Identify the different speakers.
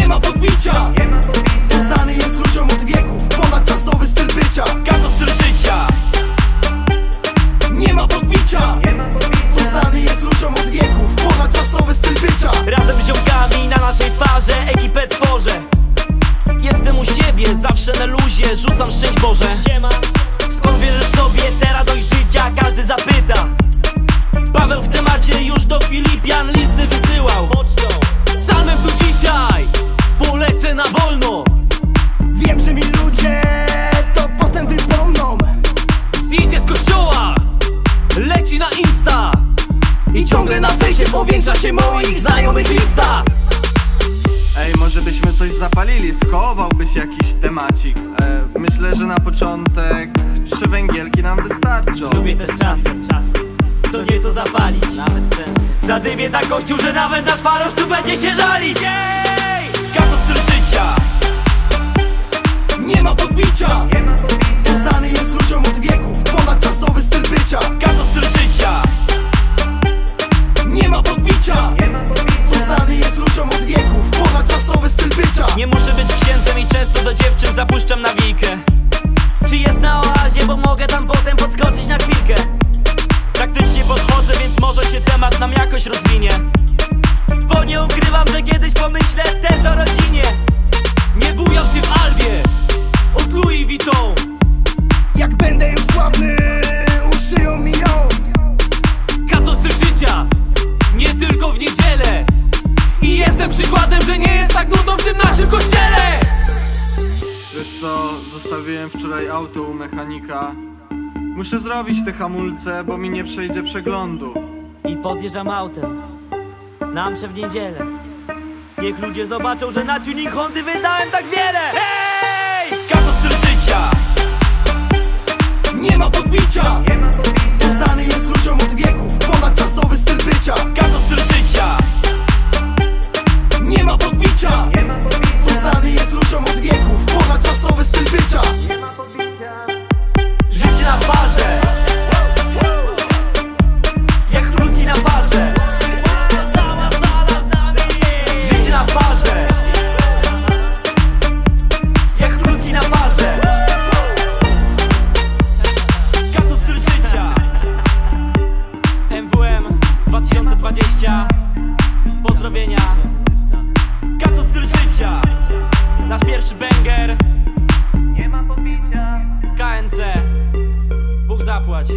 Speaker 1: nie ma podbicia. To jest ludziom od wieków Ponadczasowy styl bycia.
Speaker 2: Kato styl życia.
Speaker 1: Nie ma podbicia. To jest ludziom od wieków Ponadczasowy styl bycia.
Speaker 2: Razem z ziomkami na naszej farze Ekipę tworzę. Jestem u siebie, zawsze na luzie Rzucam szczęść Boże. Skąd wierzysz w sobie, teraz dojść życia? Każdy zapyta. Leci na Insta
Speaker 1: I ciągle na fejsie powiększa się moich znajomych lista
Speaker 3: Ej, może byśmy coś zapalili, skołowałbyś jakiś temacik. E, Myślę, że na początek trzy węgielki nam wystarczą.
Speaker 2: Lubię też czasem, czasem Co nieco zapalić. Nawet często. Zadymię tak kościół, że nawet nasz farosz tu będzie się żalić. Ej! Kato styl życia
Speaker 1: jest
Speaker 2: na oazie, bo mogę tam potem podskoczyć na chwilkę. Praktycznie podchodzę, więc może się temat nam jakoś rozwinie. Bo nie ukrywam, że kiedyś pomyślę też o rodzinie. Nie bujam się
Speaker 3: zostawiłem wczoraj auto u mechanika. Muszę zrobić te hamulce, bo mi nie przejdzie przeglądu.
Speaker 2: I podjeżdżam autem. Na mszę w niedzielę. Niech ludzie zobaczą, że na tuning Hondy wydałem tak wiele! Hej! 2020 Pozdrowienia. Kato styl życia. Nasz pierwszy banger. Nie ma podbicia KNC Bóg zapłać